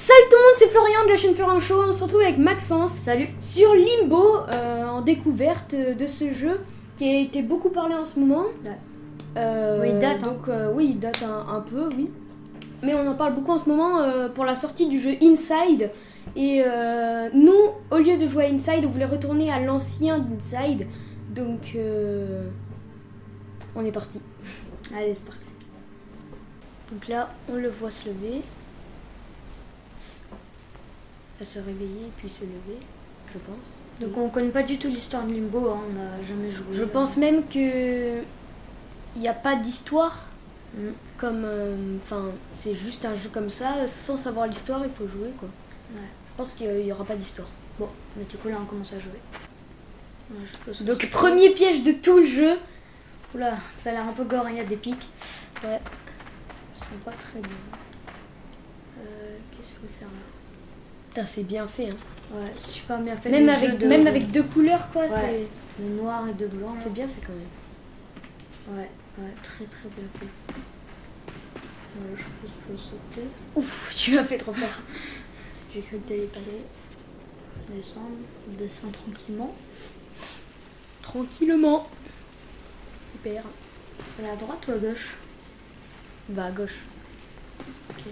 Salut tout le monde, c'est Florian de la chaîne Florian Show. On se retrouve avec Maxence Salut sur Limbo euh, en découverte de ce jeu qui a été beaucoup parlé en ce moment. Ouais. Euh, Oui, il date, hein. Donc, euh, oui, il date un, un peu, oui. Mais on en parle beaucoup en ce moment pour la sortie du jeu Inside. Et nous, au lieu de jouer à Inside, on voulait retourner à l'ancien Inside. Donc, on est parti. Allez, c'est parti. Donc là, on le voit se lever. Elle se réveiller puis se lever, je pense. Donc on connaît pas du tout l'histoire de Limbo, hein, on n'a jamais joué. Je pense même que il n'y a pas d'histoire. Mm. Comme, euh, enfin, c'est juste un jeu comme ça, sans savoir l'histoire, il faut jouer quoi. Ouais. Je pense qu'il n'y aura pas d'histoire. Bon, mais du coup là on commence à jouer. Ouais, je Donc premier piège de tout le jeu. Oula, ça a l'air un peu gore, hein, il y a des pics. Ouais. Ils sont pas très bien. Euh, Qu'est-ce qu'il faut faire là? C'est bien fait. Hein. Ouais, c'est super bien fait. Même avec, de- même avec deux couleurs quoi, Ouais. de noir et de blanc. c'est c'est bien fait quand même. Ouais, ouais, très très bien fait. Voilà, je pense qu'il faut sauter, Ouf, tu m'as fait trop peur. J'ai cru que t'allais pas aller. descendre, descendre tranquillement. Tranquillement. Super. Aller à droite ou à gauche? Va à gauche. Ok.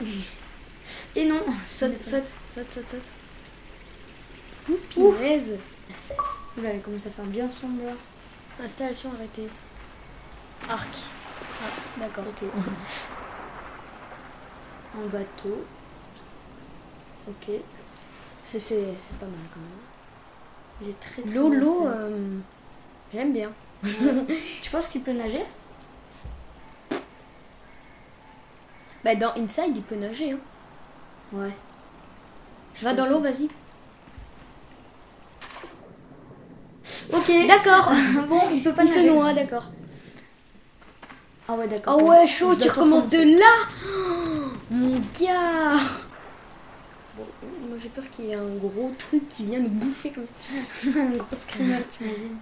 Et non, Saute, D'accord. saute, saute, saute, saute. Ouh. Oula, il commence à faire bien sombre là. Installation arrêtée. Arc. Ah, d'accord. Ok. Un bateau. Ok. C'est pas mal quand même. Il est très très L'eau, l'eau, euh, j'aime bien. Tu penses qu'il peut nager? Bah dans Inside, il peut nager. Hein. Ouais. Va dans l'eau, vas-y. Ok. D'accord. bon, il peut pas il se noie, d'accord. Ah ouais, Ah d'accord. ouais, chaud, Je tu recommences de là Oh, Mon gars Bon, moi j'ai peur qu'il y ait un gros truc qui vient nous bouffer comme ça. Un gros screamer, t'imagines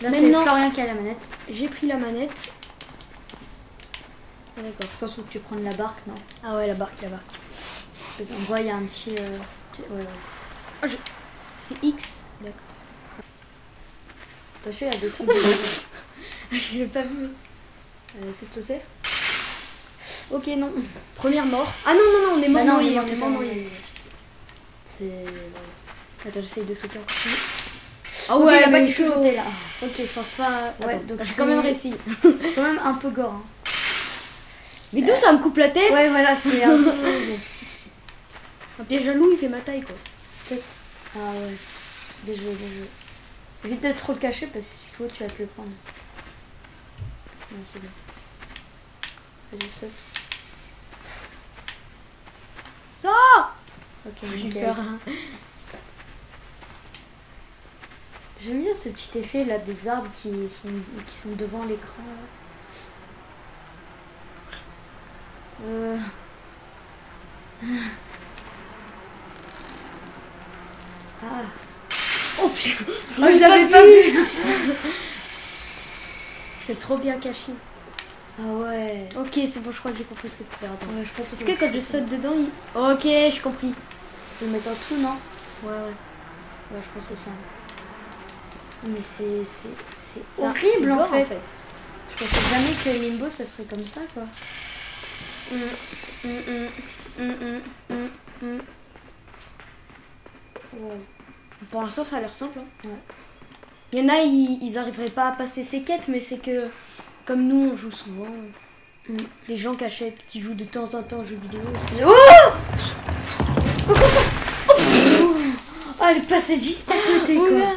Là, c'est Florian qui a la manette. J'ai pris la manette. Ah, d'accord. Je pense que tu prends la barque, non Ah ouais, la barque, la barque. Qu'on voit, il y a un petit. euh, petit- ouais, ouais. C'est X. D'accord. Attention, il y a des trucs. Je l'ai pas vu. Euh, c'est de sauter Ok, non. Première mort. Ah non, non, non, on est mort Bah non, il est on est mort. C'est. Attends, j'essaye de sauter encore. Ah ouais, là-bas, mais tu peux chaud. sauter là. Ok, je pense pas. Ouais, Attends, donc c'est- quand même réussi. C'est quand même un peu gore. hein. Mais d'où ça me coupe la tête? Ouais, voilà, c'est un peu. Un piège à loup, il fait ma taille quoi. Ah ouais. Bien joué, bien joué. Évite de trop le cacher parce qu'il faut, tu vas te le prendre. Non, c'est bon. Vas-y, saute. Ça Ok, J'ai peur. hein. J'aime bien ce petit effet là des arbres qui sont, qui sont devant l'écran. là. Euh... Ah. Putain Oh, je l'avais pas vu. C'est trop bien caché. Ah ouais. Ok, c'est bon, je crois que j'ai compris ce qu'il faut faire. Attends. Ouais, je pense Est-ce que quand je saute dedans, il... Ok, j'ai compris. Je le mettre en dessous, non? Ouais, ouais. Ouais, je pense que c'est ça. Mais c'est c'est horrible en, gore, fait. Je pensais jamais que Limbo ça serait comme ça quoi. Hum, hum, hum, Pour l'instant, ça a l'air simple. hein. Ouais. Il y en a, ils, ils arriveraient pas à passer ces quêtes, mais c'est que comme nous, on joue souvent. Mm. Les gens qui achètent, qui jouent de temps en temps aux jeux vidéo. c'est- Oh elle est passée juste à côté quoi. Ouais.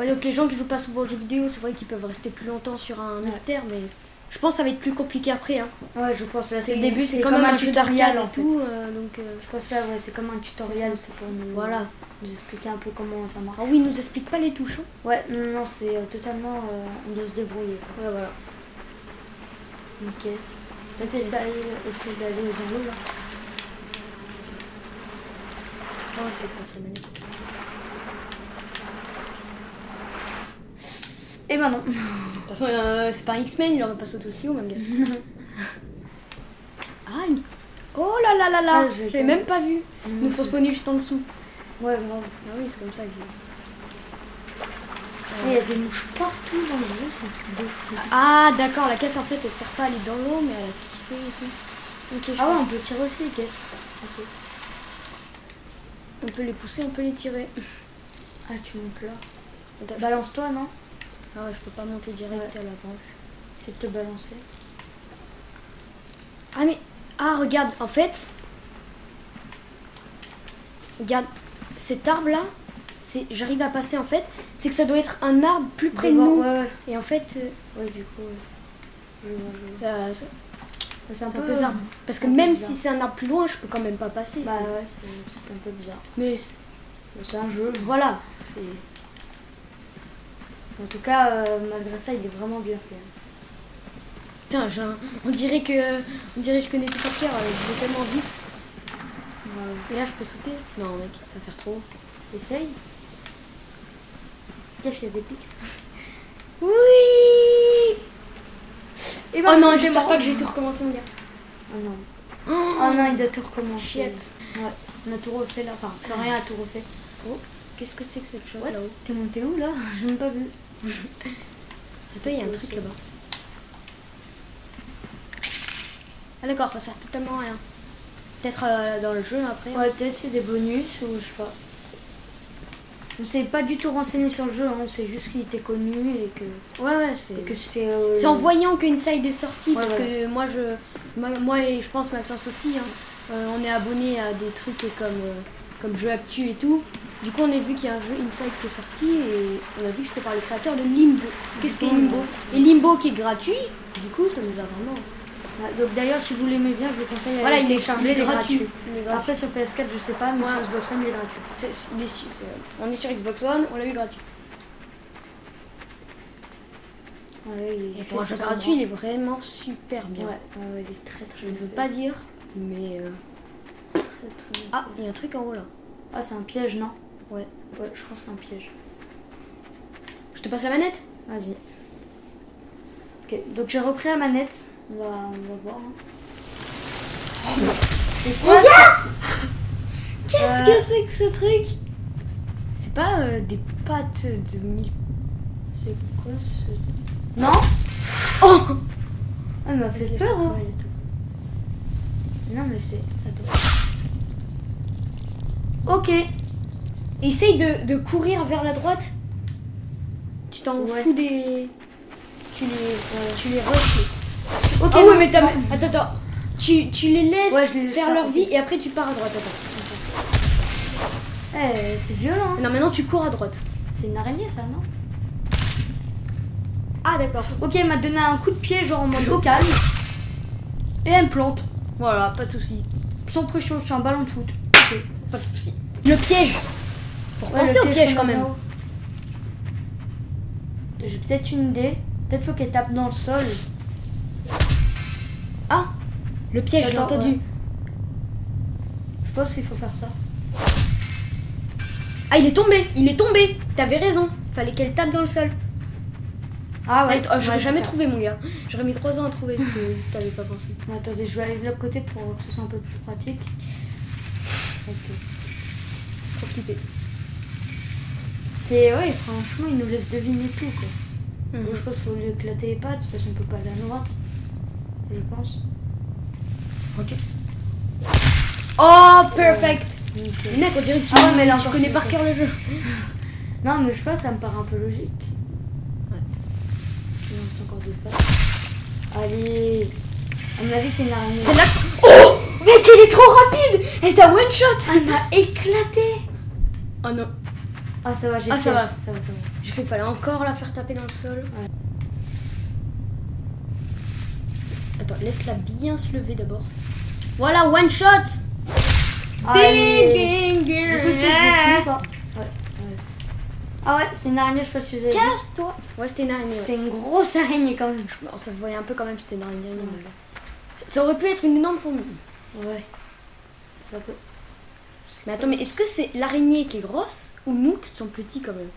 Ouais, donc les gens qui jouent pas souvent aux jeux vidéo, c'est vrai qu'ils peuvent rester plus longtemps sur un mystère, mais je pense que ça va être plus compliqué après. Hein. Ouais je pense là c'est le début, c'est comme un tutoriel en et tout, euh, donc euh, Je pense là ouais c'est comme un tutoriel, c'est pour nous, voilà. nous expliquer un peu comment ça marche. Ah oui, nous explique pas les touches. hein. Ouais non non c'est euh, totalement on doit se débrouiller. quoi. Ouais, voilà. Une caisse. Peut-être essayer, essayer d'aller dans l'eau là. Oh, je vais passer la manette. Et ben non. De toute façon, euh, c'est pas un X-Men, il aurait pas sauté aussi haut, même gars. Aïe Oh là là là là Ah, J'avais pas même pas vu. Nous faut spawner juste en dessous. Ouais, grave. Ah oui, c'est comme ça que Il y a des mouches partout dans le jeu, c'est un truc de fou. Ah d'accord, la caisse en fait elle sert pas à aller dans l'eau mais à la tirer et tout. Je Ah ouais, on peut tirer aussi les caisses. On peut les pousser, on peut les tirer. Ah, tu montes là. Je- Balance-toi, non? Ah ouais, je peux pas monter direct Ouais. à la branche. C'est de te balancer. Ah mais ah regarde en fait regarde cet arbre là c'est j'arrive à passer en fait c'est que ça doit être un arbre plus près de Devant- nous Ouais, ouais. et en fait euh, Ouais, du coup. ouais. Ça- ça- C'est un peu peu bizarre parce que même si c'est un arbre plus loin je peux quand même pas passer Bah ouais, c'est un peu bizarre. mais c'est- C'est un jeu. voilà c'est En tout cas, euh, malgré ça, il est vraiment bien fait. hein. putain on dirait que on dirait que je connais tout par cœur euh, je vais tellement vite Ouais. et là je peux sauter non mec ça va faire trop Essaye. Gaffe, il y a des pics. oui Et oh non j'espère pas que j'ai tout recommencé mon gars Oh non. oh, Oh non, il doit tout recommencer. Chiette. Ouais, on a tout refait là. Enfin, Florian a tout refait. Qu'est-ce que c'est que cette chose là-haut T'es monté où là? J'ai même pas vu. Putain, il y a un truc là-bas. Ah d'accord, ça sert totalement à rien. Peut-être euh, dans le jeu après. Ouais, peut-être c'est des bonus ou je sais pas. On s'est pas du tout renseigné sur le jeu, hein, on sait juste qu'il était connu et que, ouais, ouais, c'est. que c'était. euh, C'est en voyant qu'Inside est sorti, Ouais, parce que moi, je, moi, moi et je pense Maxence aussi, hein, euh, on est abonné à des trucs comme, euh, comme Jeu Actu et tout. Du coup, on a vu qu'il y a un jeu Inside qui est sorti et on a vu que c'était par le créateur de Limbo. Qu'est-ce qu'est Limbo Et Limbo qui est gratuit, du coup, ça nous a vraiment. Ouais, donc d'ailleurs, si vous l'aimez bien, je vous conseille à Voilà, il est télécharger, il est est gratuit. est. Après sur PS4, je sais pas, mais sur Xbox One, il est gratuit. Est c'est- on est sur Xbox One, on l'a eu gratuit. Ouais, il sombre. gratuit, il est vraiment super bien. ouais, il est très très Je ne veux pas dire, mais. euh, Très, très bien Ah, il y a un truc en haut là. Ah, c'est un piège, non? Ouais. Ouais, je crois que c'est un piège. Je te passe la manette? Vas-y. Ok, donc j'ai repris la manette. On va, on va voir. hein. C'est quoi ça Qu'est-ce Euh. que c'est que ce truc? C'est pas euh, des pâtes de mille. C'est quoi ce. Non? Oh Ah, elle m'a fait peur, hein. Non, mais c'est. Attends. Ok. Essaye de, de courir vers la droite. Tu t'en Ouais. fous des. Tu les. Tu les rushes. Ok, Ah non, mais t'as. Attends, attends. Tu, tu les laisses Ouais, je les laisse faire leur ok. vie et après tu pars à droite. Attends. Eh, c'est violent. hein. Non, maintenant tu cours à droite. C'est une araignée, ça, non? Ah, d'accord. Ok, elle m'a donné un coup de pied, genre en mode au calme. Et elle me plante. Voilà, pas de soucis. Sans pression, c'est un ballon de foot. Pas de soucis. Le piège Faut Ouais, repenser le au piège quand même. J'ai peut-être une idée. Peut-être faut qu'elle tape dans le sol. Ah Le piège, j'ai entendu. ouais. Je pense qu'il faut faire ça. Ah, il est tombé Il est tombé T'avais raison. Fallait qu'elle tape dans le sol. Ah Ouais, oh, j'aurais ouais, jamais ça. trouvé, mon gars. J'aurais mis 3 ans à trouver si t'avais pas pensé. Ouais, attendez, je vais aller de l'autre côté pour que ce soit un peu plus pratique. Ok. Trop flippé. C'est ouais, franchement, il nous laisse deviner tout quoi. Donc, je pense qu'il faut lui éclater les pattes parce qu'on peut pas aller à droite. Je pense. Ok. Oh, perfect mec, on dirait que tu, Ah ouais, mais là tu encore, connais par cœur le jeu. Non, mais je sais pas, ça me paraît un peu logique. Ouais. Il me reste encore deux pattes. Allez. À mon avis, c'est une araignée. C'est là. Oh Mec, elle est trop rapide Elle t'a one shot elle m'a éclaté. Oh non. Ah, ça va, j'ai Ah, ça va. Ça va, ça va. J'ai cru qu'il fallait encore la faire taper dans le sol. Ouais. Attends, laisse-la bien se lever d'abord. Voilà, one shot Allez. Ding, ding, Du coup, tu ding. Ouais. ouais. Ah ouais, c'est une araignée, je sais pas si vous avez. Casse-toi Ouais, c'était une araignée. C'était une grosse araignée quand même. Ça se voyait un peu quand même, c'était une araignée. bon. Ça aurait pu être une énorme fourmi. Ouais. Ça peut. Mais attends, mais est-ce que c'est l'araignée qui est grosse ou nous qui sommes petits quand même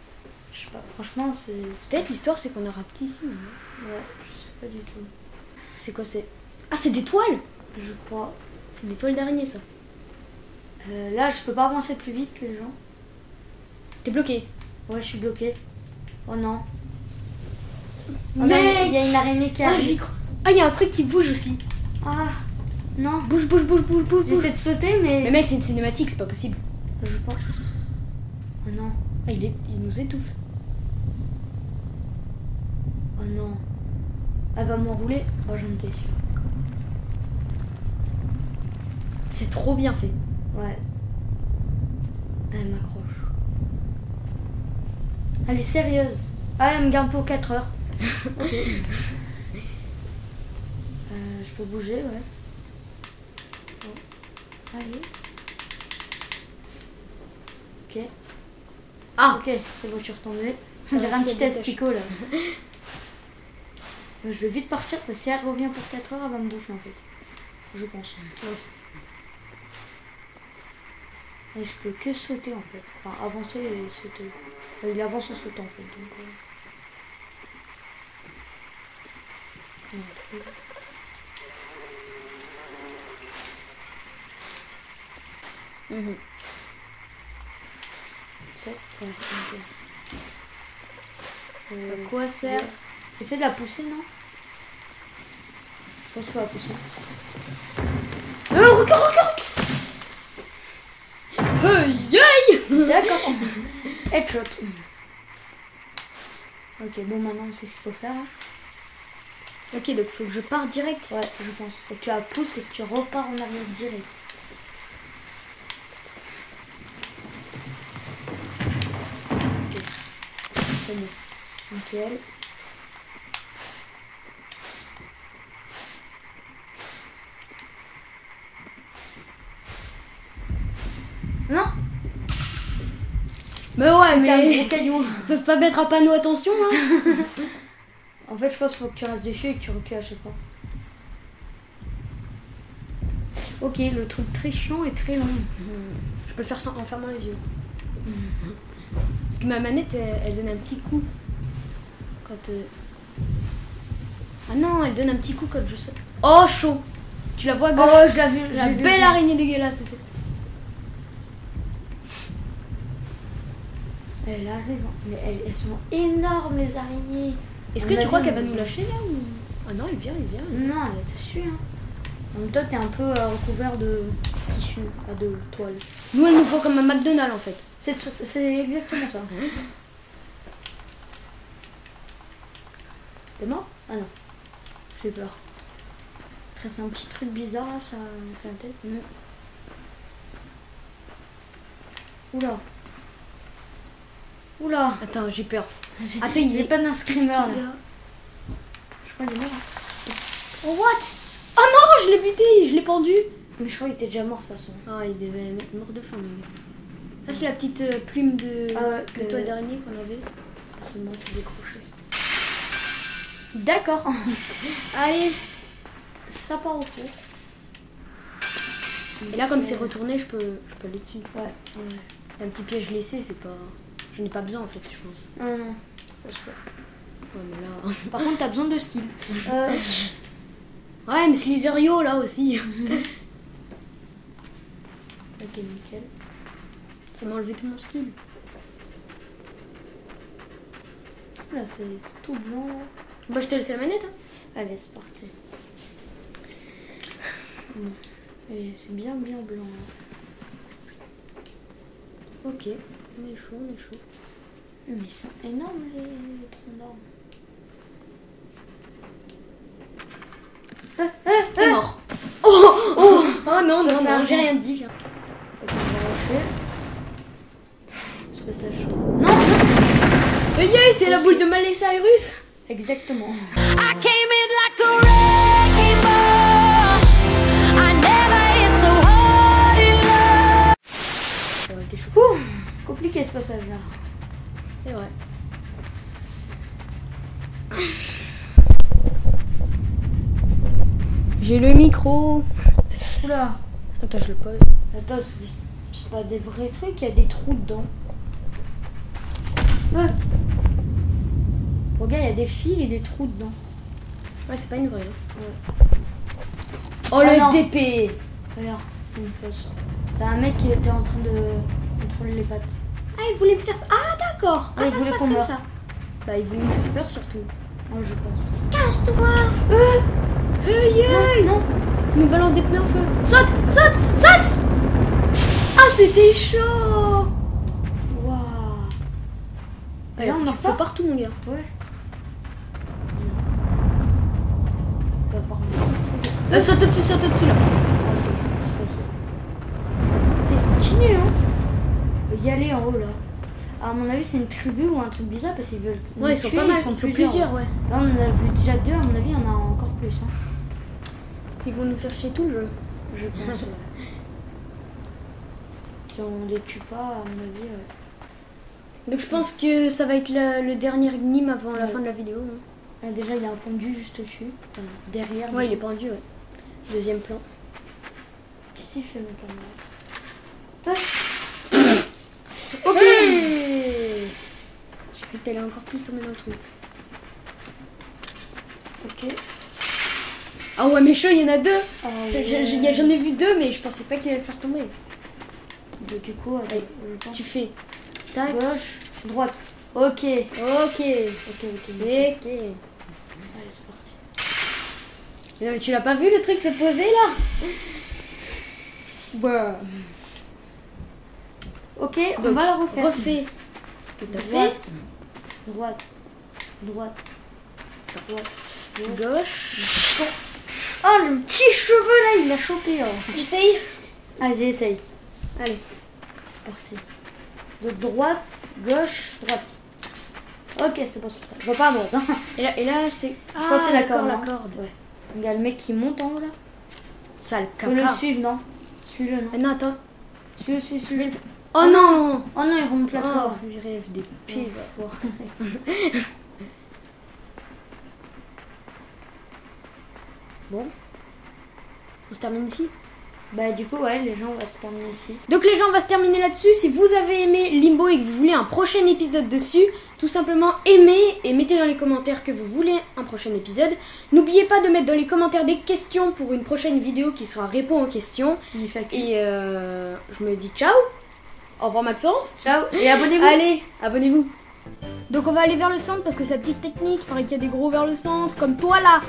Je sais pas, franchement, c'est. Peut-être l'histoire c'est qu'on est rapetissime. pas- Ouais, je sais pas du tout. C'est quoi c'est? Ah, c'est des toiles Je crois. C'est des toiles d'araignée, ça. Euh, là, je peux pas avancer plus vite, les gens. T'es bloqué. Ouais, je suis bloquée. Oh non. Oh non, Mec il y a une araignée qui Ah, arrive. Ah, il y a un truc qui bouge aussi. Ah, non. Bouge, bouge, bouge, bouge, bouge, bouge. J'essaie de sauter, mais. Mais mec, c'est une cinématique, c'est pas possible. Je pense. Non. Ah, il, est... il nous étouffe. Oh non. Elle va m'enrouler. Oh, j'en étais sûre. C'est trop bien fait. Ouais. Elle m'accroche. Elle est sérieuse. Ah, elle me garde pour 4 heures. Euh, je peux bouger, ouais. Bon. Allez. Ok. Ah Ok, c'est bon, je suis retombée. On dirait un petit asticot là. Euh, je vais vite partir parce que si elle revient pour 4 heures, elle va me bouffer en fait. Je pense. Et je peux que sauter en fait. Enfin, avancer et sauter. Il avance en sautant en fait. Donc, euh. Mhm. Ouais. À quoi sert Essaie de la pousser, non? Je pense faut la pousser. Euh, regarde, D'accord. Headshot. Ok, bon, maintenant on sait ce qu'il faut faire. hein. Ok, donc faut que je parte direct. Ouais, je pense. Faut que tu la pousses et que tu repars en arrière direct. C'est bon. Nickel. Non Mais ouais, C'était un mais gros caillou. ils peuvent pas mettre un panneau attention là En fait, je pense qu'il faut que tu restes dessus et que tu recules à chaque fois. Ok, le truc très chiant et très long. Je peux le faire sans, en fermant les yeux. Parce que ma manette, elle, elle donne un petit coup. Quand. euh, Ah non, elle donne un petit coup quand je saute. Oh, chaud Tu la vois à gauche Oh, je l'ai vu. La vu, belle l'ai- araignée dégueulasse. Elle arrive. Mais elles, elles sont énormes, les araignées. Est-ce que l'a tu crois vu, qu'elle va nous l'a lâcher là ou? Ah non, elle vient, elle vient. elle vient. Non, elle est dessus. Hein. En même temps, t'es un peu euh, recouvert de tissu, pas de toile. Nous, elle nous faut comme un McDonald's en fait. C'est c'est exactement ça. T'es mort? Ah non. J'ai peur. Il reste un petit truc bizarre là sur, sur la tête. Oula. Oula. Attends, j'ai peur. J'ai- Attends, il est- pas d'un screamer là. Je crois qu'il est mort. hein. Oh, what? Oh non, je l'ai buté, je l'ai pendu. Mais je crois qu'il était déjà mort de toute façon. Ah, il devait être mort de faim, gars. Là, c'est la petite euh, plume de, Ah ouais, de toile d'araignée qu'on avait. C'est moi, c'est décroché. D'accord. Allez Ça part au fond. Et là, comme c'est retourné, je peux, je peux aller dessus. Ouais. ouais. C'est un petit piège laissé, c'est pas. Je n'ai pas besoin en fait, je pense. Non, non. je pense pas. Ouais, mais là. Par contre, t'as besoin de skill. Euh, Ouais, mais c'est les là aussi. Ok, nickel. Ça m'a enlevé tout mon skill. Là, c'est tout blanc. Bah, je te laisse la manette. Hein. Allez, c'est parti. Et c'est bien, bien blanc. là. Ok, on est chaud, on est chaud. Mais ils sont énormes, les, les troncs d'arbres. T'es mort. Oh, oh, oh non, non, non, j'ai rien dit. Ok, on va lâcher. C'est pas ça chaud. Non Hey, hey, c'est la boule de Miley Cyrus. Exactement. I came in like a wrecking ball. I never hit so hard in love. Ça aurait été chaud. Ouh, compliqué ce passage-là. C'est vrai. J'ai le micro. Oula. Attends, je le pose. Attends, c'est pas des vrais trucs, il y a des trous dedans. Ouais. Regarde, il y a des fils et des trous dedans. Ouais, c'est pas une vraie. hein. Ouais. Oh le Ah non. FDP Regarde, c'est une fausse. C'est un mec qui était en train de contrôler les pattes. Ah, il voulait me faire. Ah, d'accord. Ah, il ça se passe comme ça. Bah, il voulait me faire peur surtout. Moi, je pense. Casse-toi Hey, hey Non, Il nous balance des pneus au feu. Saute Saute Saute Ah, c'était chaud Là, on fais pas partout, mon gars. Ouais. Bah, par contre, Euh, saute au-dessus, saute au-dessus, là. Ah, c'est passé. Et continue, hein. Y aller en haut, là. À mon avis, c'est une tribu ou un truc bizarre parce qu'ils veulent. Ouais, ils sont tuer, pas mal. Ils sont plusieurs, plusieurs. ouais. Là, on en a vu déjà deux, à mon avis, il y en a encore plus. Hein. Ils vont nous faire chier tout le jeu. Je pense. Si on les tue pas, à mon avis. ouais. Donc, je pense que ça va être la- le dernier Nîmes avant la Ouais. fin de la vidéo. hein. Là, déjà, il a un pendu juste au-dessus. Derrière. Ouais, il est pendu, ouais. Deuxième plan. Qu'est-ce qu'il fait, mon camarade? Ok J'ai cru que t'allais encore plus tomber dans le trou. Ok. Ah ouais, mais chaud, il y en a deux Ah, ouais. J'en ai vu deux, mais je pensais pas qu'il allait le faire tomber. Donc, du coup, je pense. Tu fais. Tac. Gauche, droite. Ok. Ok, Ok. ok. Ok. Allez, c'est parti. Non, mais tu l'as pas vu le truc s'est posé là Bah. Ok, on Donc, va le refaire. Refais ce que t'as fait. Droite. Droite. Droite. Droite. Droite. Gauche. Oh, le petit cheveu là, il l'a chopé. Oh. J'essaye. Vas-y, essaye. Allez. C'est parti. De droite, gauche, droite. Ok, c'est pas ça. Va pas à droite. Hein. Et là, et là c'est. Ah, Je que c'est la corde. la hein. corde. Ouais. Il y a le mec qui monte en haut là. Sale Faut le caca. suivre, non? Suis-le, non Ah non, attends. Suis-le, suis suis Oh non Oh non, il remonte la Oh, corde. je rêve des. Oh, Bon. On se termine ici? Bah du coup, ouais, les gens, on va se terminer ici. Donc les gens, on va se terminer là-dessus. Si vous avez aimé Limbo et que vous voulez un prochain épisode dessus, tout simplement aimez et mettez dans les commentaires que vous voulez un prochain épisode. N'oubliez pas de mettre dans les commentaires des questions pour une prochaine vidéo qui sera répond aux questions. Et euh, je me dis ciao. Au revoir Maxence. Ciao et abonnez-vous. Allez, abonnez-vous. Donc on va aller vers le centre parce que c'est la petite technique. Il faudrait qu'il y ait des gros vers le centre, comme toi là.